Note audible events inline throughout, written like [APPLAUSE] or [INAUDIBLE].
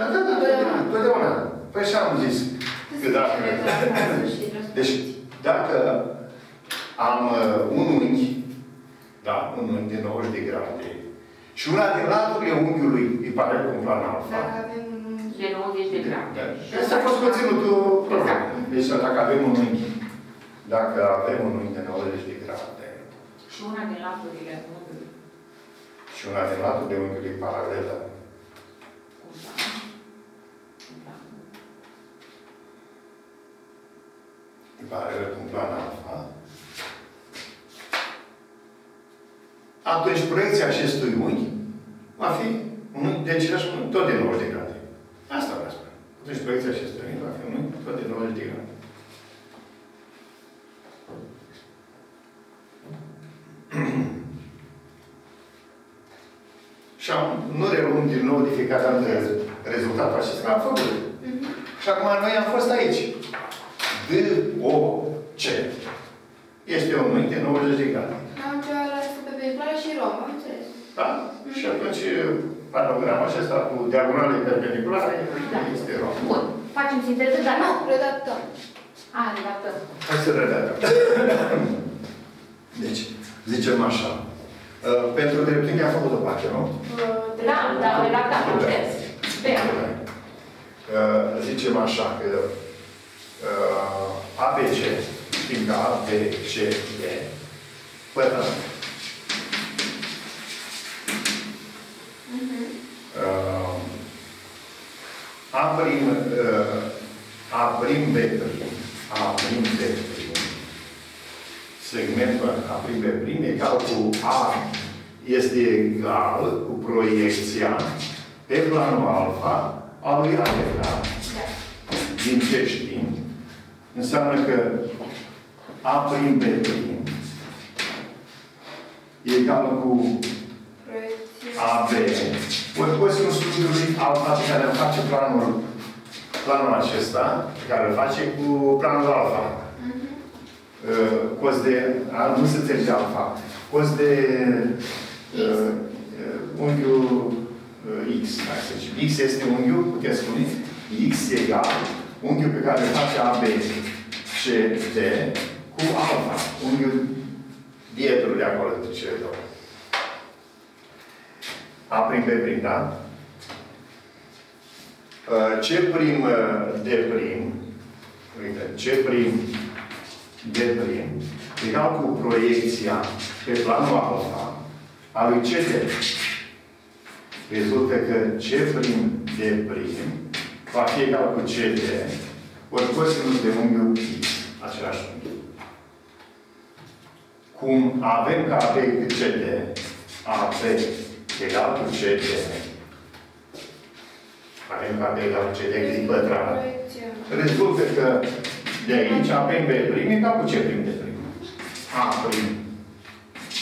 Da, da, da, totdeauna. totdeauna. Păi așa am zis. Că dacă... [LAUGHS] Deci, dacă am uh, un unghi, da, un unghi de 90 de grade, și una din laturile unghiului îi pare cu un plan alfa. Dacă avem un De 90 de grade. Da. Asta a fost conținutul programului. Deci dacă avem un unghi, dacă avem un unghi de 90 de grade Și una din laturile unghiului. și una din latul de unghiului paralelă, Cum plan. Cum plan. e paralelă cu un plan alfa, atunci proiecția acestui unghi va fi un unghi de același unghi, tot de 90 de grade. Asta vreau să spun. Atunci proiecția acestui unghi va fi un unghi tot de 90 de grade. [CLEARS THROAT] Și am, nu reluăm din nou de fiecare dată rezultatul acesta, l-am făcut. Și acum noi am fost aici. D, O, C. Este un unghi de 90 de grade. Am ceva la perpendiculară și rom, am înțeles. Da? Și atunci paralogramul acesta cu diagonale perpendiculare este rom. Bun. Facem sinteză, dar nu. Redactăm. A, redactăm. Hai să redactăm. Deci, zicem așa. Uh, pentru dreptunghi am făcut o pace, nu? Da, da, redactat, am șters. Sper. Uh, zicem așa că uh, ABC, știm că A, B, C, D, pătrat. Uh, A prim, uh, A prim, B prim, A prim, B prim, segmentul A prim, B prim, egal cu A este egal cu proiecția pe planul alfa a lui A egal. Din ce știm? Înseamnă că A prim, B prim e egal cu Proiecție. AB. Ori cosinusul studiului alfa pe care îl face planul, planul acesta, pe care îl face cu planul alfa. Uh, Cos de, a, nu se înțelege alfa, cos de uh, uh, unghiul uh, X, hai să zicem. X este unghiul, putem spune, X egal unghiul pe care îl face AB CD cu alfa, unghiul dietul de acolo între cele două. A prim, B prim, da? Uh, C prim, uh, D prim, uite, C prim, D prim, egal cu proiecția pe planul alfa a lui CD. Rezultă că C prim, D prim va fi egal cu CD, ori cosinus de unghiul X, același unghi. Cum avem ca AB cu CD, AB egal cu CD, avem ca AB egal cu CD din pătrat, Proiecție. rezultă că de aici avem B prim egal cu C prim de prim. A prim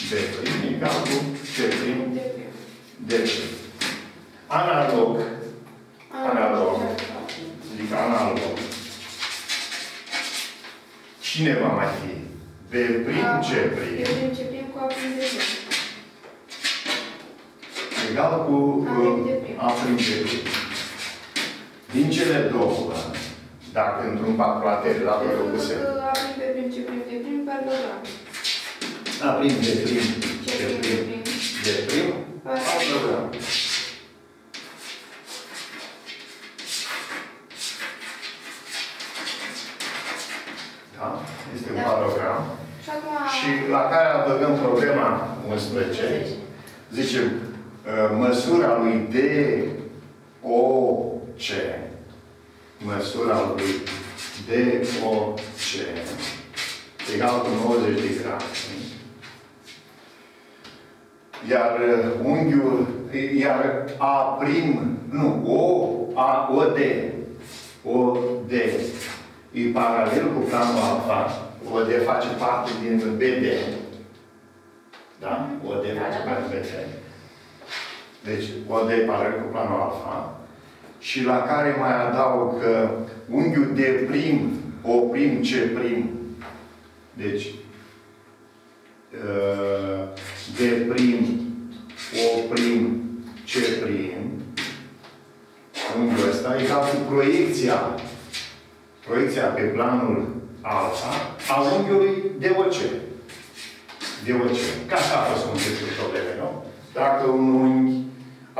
B prim egal cu C prim de prim. Analog, analog, adică analog. Cine va mai fi? B prim, C prim. Eu prim ce prim cu A prim de prim. Egal cu A prim de uh, prim. A prim de prim. Din cele două, dacă într-un calculator, dacă Rezultă făcuse că A prim pe prim ce prim de prim paralogram. A prim de prim, Ce de prim de prim, prim. de prim, Paralogram. paralogram. Da? Este un Da. paralogram. Și acum... Și la care adăugăm problema 11, zicem, uh, măsura lui DOC, măsura lui DOC, egal cu 90 de grade. Iar uh, unghiul, iar A prim, nu, O, A, O, D, O, D, e paralel cu planul alfa, O, D face parte din BD, da? O, D face parte din BD. Deci, O, D e paralel cu planul alfa, și la care mai adaug că unghiul D prim, O prim, C prim, deci, uh, D prim, O prim, C prim, unghiul ăsta ăsta e ca cu proiecția, proiecția pe planul alfa a unghiului de orice. De orice. Ca așa a fost un despre probleme, nu? Dacă un unghi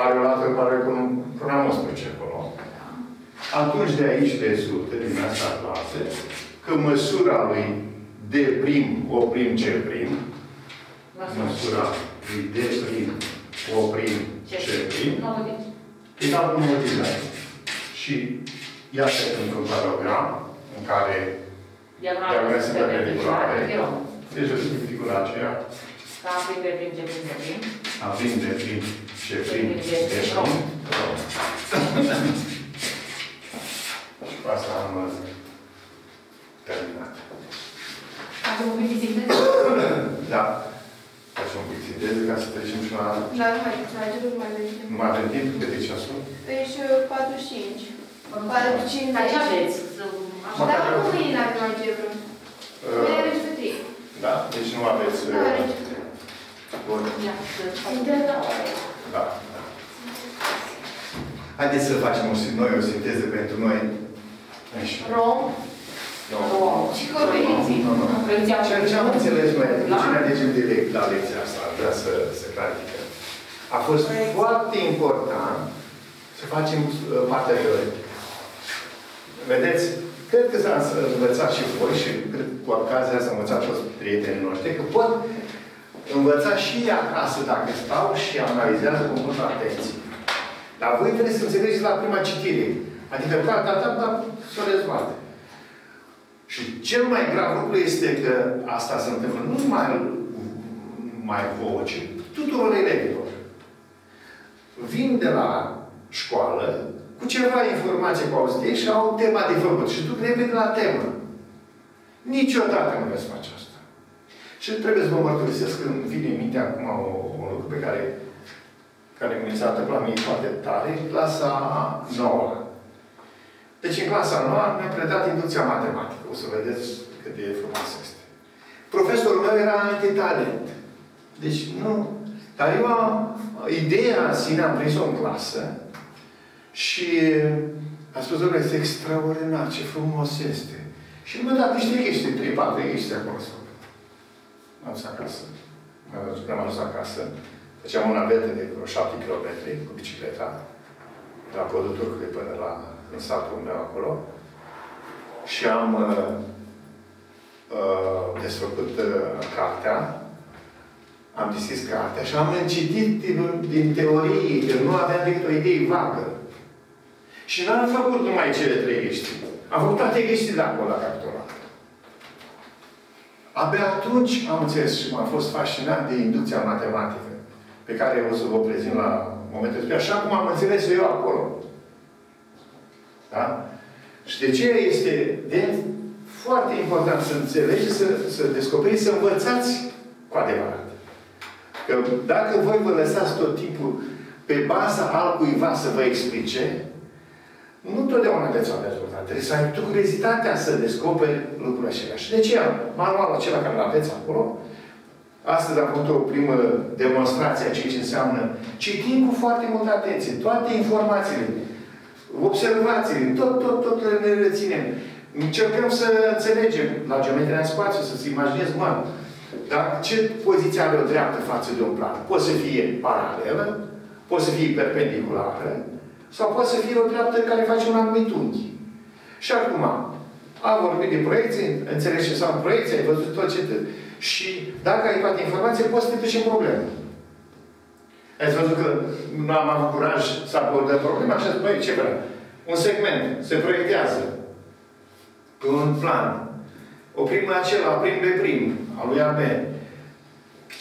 are o lată care cu un până 11 acolo, atunci de aici rezultă, din asta clasă, că măsura lui D prim, O prim, C prim, măsura lui D prim, O prim, C prim, egal cu multiplicare. Și iată într-un parogram în care diagonale sunt perpendiculare. Deci o figura aceea. Ca prin de prim, ce prin de prim. Avem de prim, ce prim, de prim. Și cu asta am uh, terminat. Facem un pic de sinteză? Da. Facem un pic sinteză ca să trecem și la... Dar hai, hai, nu mai vedem. Nu mai avem timp? Cât de ceasul? Deci 45. 45. Dar ce aveți? Mă, Dar care- nu mâine avem algebră. Mâine Uh, avem geometrie. Da? Deci nu aveți... Nu uh, avem geometrie. Bun. Sinteză? Da. da. Haideți să facem o, sin- noi o sinteză pentru noi înșine. Rom? Nu. Rom. Și corecții. Nu, nu. Corecția Ce, ce am înțeles noi, La? ce ne alegem de lec- la lecția asta, ar vrea să, să clarificăm. A fost foarte important să facem uh, partea teoretică. Vedeți, cred că s-a învățat și voi și cred că cu ocazia să învățat toți prietenii noștri că pot învăța și acasă dacă stau și analizează cu multă atenție. Dar voi trebuie să înțelegeți la prima citire. Adică, da, da, da, da, să o rezolvate. Și cel mai grav lucru este că asta se întâmplă nu numai mai vouă, ci tuturor elevilor. Vin de la școală cu ceva informație cu auzite și au tema de făcut. Și duc repede la temă. Niciodată nu veți face asta. Și trebuie să vă mărturisesc că îmi vine în minte acum o, un lucru pe care, care mi s-a întâmplat mie foarte tare, în clasa 9. Deci în clasa 9 mi-a predat inducția matematică. O să vedeți cât de frumos este. Profesorul meu era antitalent. Deci nu. Dar eu am, ideea în sine am prins-o în clasă și a spus, domnule, este extraordinar, ce frumos este. Și mi-a dat niște ghește, 3-4 ghește acolo. M-am dus acasă. M-am dus, am ajuns acasă. Făceam un navetă de vreo 7 km cu bicicleta. De la podul Turcului până la în satul meu acolo. Și am uh, uh, desfăcut uh, cartea. Am deschis cartea și am citit din, din teorie, că nu aveam decât o idee vagă. Și n-am făcut numai cele trei ghești. Am făcut toate gheștile de acolo la capitolat. Abia atunci am înțeles și m-am fost fascinat de inducția matematică, pe care o să vă prezint la momentul ăsta, așa cum am înțeles eu acolo. Da? Și de ce este de foarte important să înțelegeți, să, să descoperiți, să învățați cu adevărat. Că dacă voi vă lăsați tot timpul pe baza altcuiva să vă explice, nu totdeauna veți avea rezultate. Trebuie să ai tu curiozitatea să descoperi lucrurile acelea. Și de ce manualul acela care îl aveți acolo, astăzi am făcut o primă demonstrație a ceea ce înseamnă citim cu foarte multă atenție toate informațiile, observațiile, tot, tot, tot le reținem. Încercăm să înțelegem la geometria în spațiu, să-ți imaginezi, mă, dar ce poziție are o dreaptă față de un plan? Poate să fie paralelă, poate să fie perpendiculară, sau poate să fie o dreaptă care face un anumit unghi. Și acum, am vorbit de proiecții, înțelegi ce înseamnă proiecții, ai văzut tot ce... Te... Și dacă ai toate informații, poți să te duci în problemă. Ați văzut că nu am avut curaj să abordăm problema și zic, băi, ce vreau? Un segment se proiectează pe un plan. Oprim acela, oprim pe prim, al lui AB.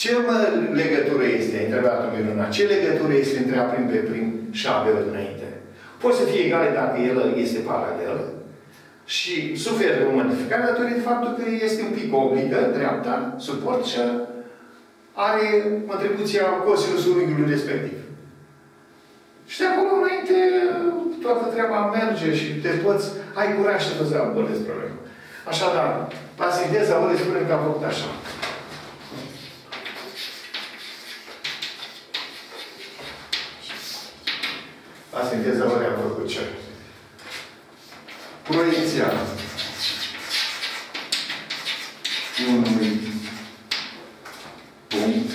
Ce mă legătură este, întrebat Miruna, ce legătură este între A prim pe prim și AB înainte? Poate să fie egale dacă el este paralel și suferă o modificare datorită faptul că este un pic obligă, dreapta, suport și are contribuția cosinusului unghiului respectiv. Și de acolo înainte toată treaba merge și te poți, ai curaj să poți abordezi problema. Așadar, la sinteza vă le spunem că am făcut așa. La sinteza vă le-am făcut ce? proiecția unui punct,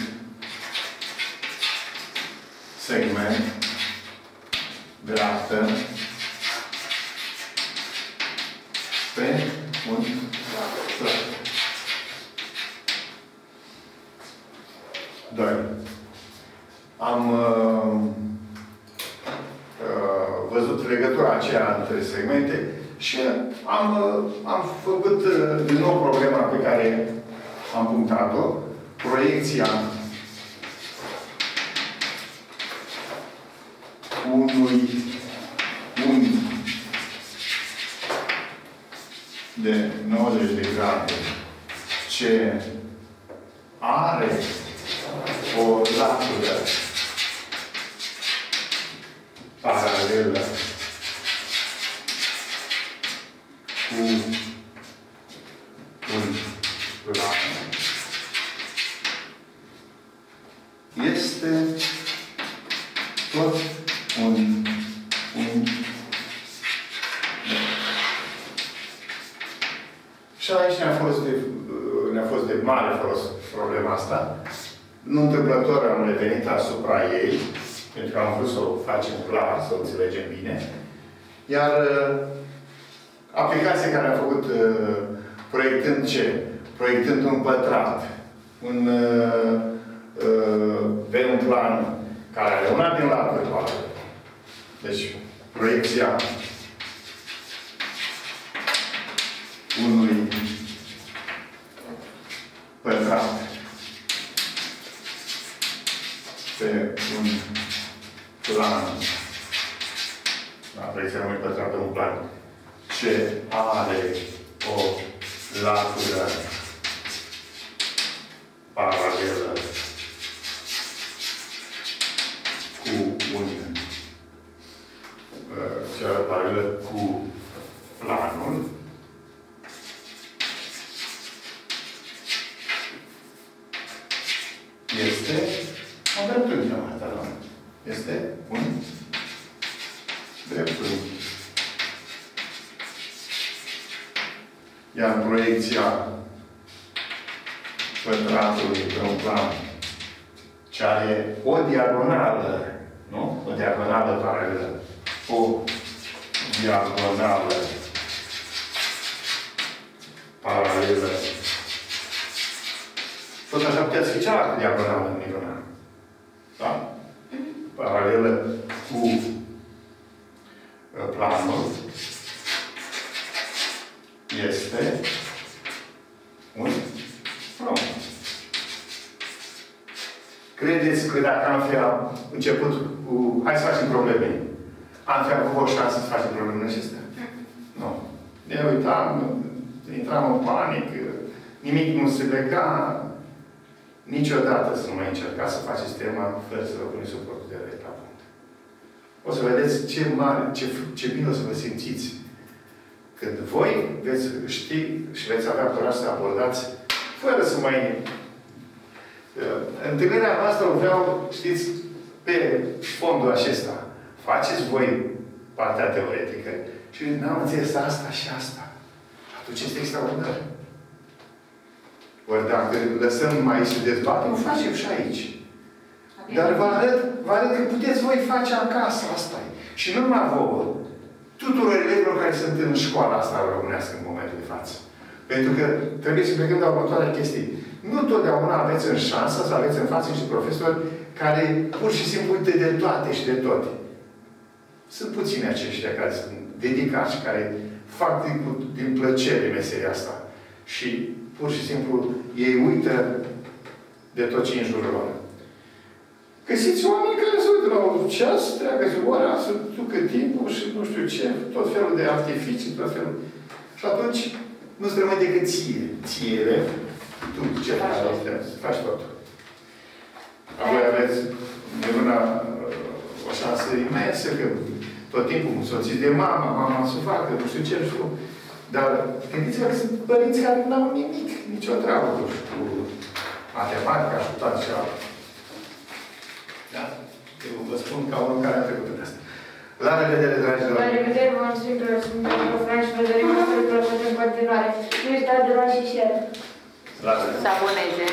segment, dreaptă, pe un plat. Doi. Am uh, uh, văzut legătura aceea între segmente și am, uh, am făcut uh, din nou problema pe care am punctat-o, proiecția unui unghi de 90 de grade ce are o latură paralelă cu un plan este tot un, un Și aici ne-a fost de, ne-a fost de mare folos problema asta. Nu întâmplător am revenit asupra ei, pentru că am vrut să o facem clar, să o înțelegem bine. Iar uh, aplicația care a făcut uh, proiectând ce? Proiectând un pătrat, un, uh, uh, pe un plan care are una din laturi toate. Deci, proiecția unui pătrat pe un plan, da, proiecția unui pătrat pe un plan, ce are o latură paralelă cu un uh, cea paralelă cu planul este o dreptunghi, mă, da? Este un dreptunghi. Iar proiecția pătratului pe un plan ce are o diagonală, nu? O diagonală paralelă. O diagonală paralelă. Tot așa puteți fi cealaltă diagonală în diagonală. Da? Paralelă cu uh, planul este un front. Credeți că dacă am fi început cu... Hai să facem probleme. Am fi avut o șansă să facem problemele acestea? Nu. Ne uitam, intram în panică, nimic nu se lega, niciodată să nu mai încercați să faceți tema fără să vă puneți suportul de la punct. O să vedeți ce mare, ce, ce bine o să vă simțiți când voi veți ști și veți avea curaj să abordați fără să mai... Uh, întâlnirea noastră o vreau, știți, pe fondul acesta. Faceți voi partea teoretică și n-am înțeles asta și asta. Atunci este extraordinar. Ori dacă lăsăm mai să dezbatem, o facem și aici. Dar vă arăt, vă arăt că puteți voi face acasă, asta e. Și nu numai vouă, tuturor elevilor care sunt în școala asta românească în momentul de față. Pentru că trebuie să plecăm de la următoarea chestie. Nu totdeauna aveți în șansă să aveți în față niște profesori care pur și simplu uite de toate și de toate. Sunt puțini aceștia care sunt dedicați, care fac din, din plăcere meseria asta. Și pur și simplu ei uită de tot ce e în jurul lor. Găsiți oameni care se uită la un ceas, treacă zi ora, să ducă timpul și nu știu ce, tot felul de artificii, tot felul. Și atunci nu-ți rămâne decât ție. Ție, tu ce faci, faci totul. Apoi aveți de una o șansă imensă, că tot timpul soțiți de mama, mama să facă, nu știu ce, știu. Dar gândiți-vă că sunt părinți care nu au nimic, nicio treabă cu matematica și toate și Da? Eu vă spun ca unul care a trecut de asta. La revedere, dragilor! La revedere, vă mulțumim pentru Franș, vă continuare. Nu uita de luat și share. La revedere. Să aboneze.